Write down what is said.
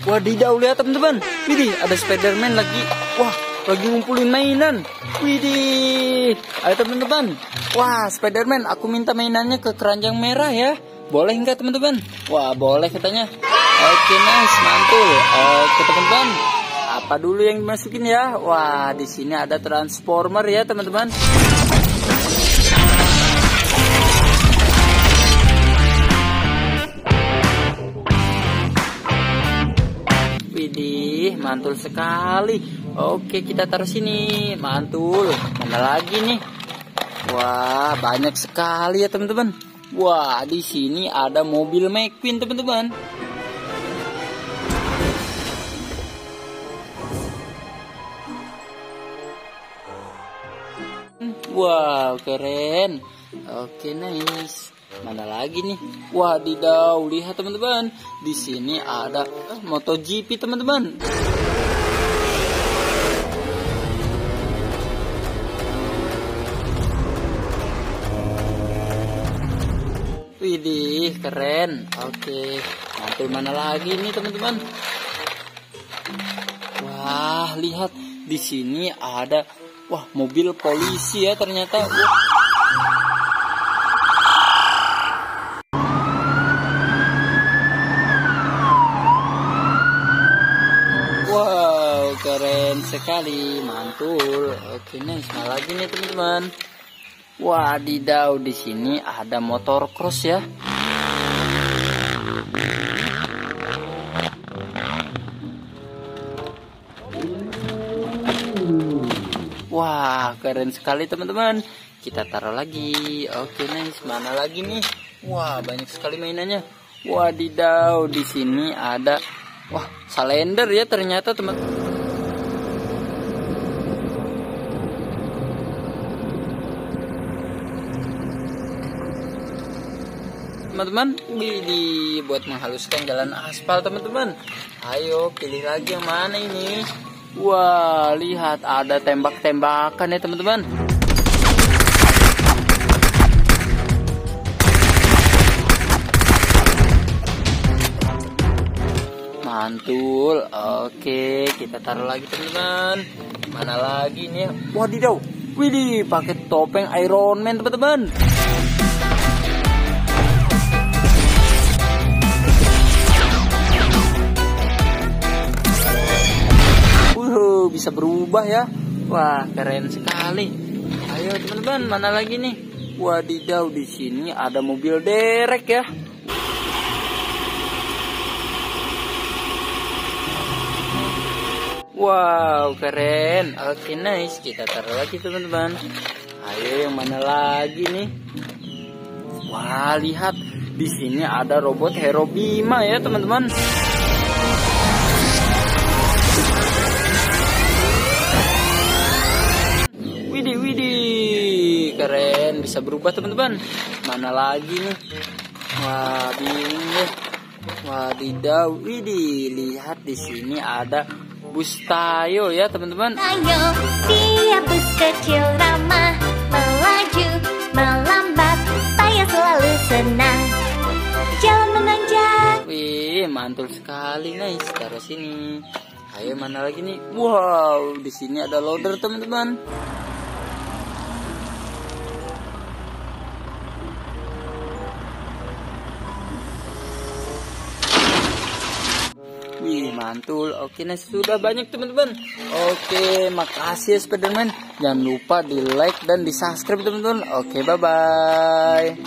Wadidaw, lihat teman-teman. Widih, ada Spiderman lagi. Wah, lagi ngumpulin mainan. Widih. Ayo teman-teman. Wah, Spiderman, aku minta mainannya ke keranjang merah ya. Boleh nggak teman-teman? Wah, boleh katanya. Oke, nice, mantul. Oke, teman-teman. Apa dulu yang dimasukin ya? Wah, di sini ada transformer ya, teman-teman. Widih, mantul sekali. Oke, kita taruh sini. Mantul. Mana lagi nih? Wah, banyak sekali ya, teman-teman. Wah, di sini ada mobil McQueen, teman-teman. Wow, keren. Oke, nice. Mana lagi nih? Wadidaw, lihat teman-teman. Di sini ada eh, MotoGP, teman-teman. Widih, keren. Oke, nanti mana lagi nih, teman-teman? Wah, lihat di sini ada wah mobil polisi ya ternyata. Wah. Wow, keren sekali, mantul. Oke, nih, nah lagi nih teman-teman. Wadidaw, di sini ada motor cross ya. Wah, keren sekali teman-teman. Kita taruh lagi. Oke, nice. Mana lagi nih? Wah, banyak sekali mainannya. Wadidaw, di sini ada wah, salender ya ternyata teman. Teman-teman, ini buat menghaluskan jalan aspal teman-teman. Ayo pilih lagi yang mana ini? Wah, lihat ada tembak-tembakan ya teman-teman. Mantul. Oke, kita taruh lagi teman-teman. Mana lagi nih? Wadidaw. Widih, pakai topeng Iron Man teman-teman. Bisa berubah ya. Wah, keren sekali. Ayo teman-teman, mana lagi nih? Wadidaw, di sini ada mobil derek ya. Wow, keren. Oke, nice. Kita taruh lagi teman-teman. Ayo yang mana lagi nih? Wah, lihat. Di sini ada robot Hero Bima ya, teman-teman. Bisa berubah teman-teman. Mana lagi nih? Wah, bingung deh. Wadidaw, widih, lihat di sini ada bus Tayo ya teman-teman. Tayo, dia bus kecil ramah, melaju, melambat, Tayo selalu senang. Jalan menanjak. Wih, mantul sekali guys. Taruh sini. Ayo mana lagi nih? Wow, di sini ada loader teman-teman. Wih, mantul. Oke, nah sudah banyak teman-teman. Oke, makasih ya Spiderman. Jangan lupa di like dan di subscribe teman-teman. Oke, bye-bye.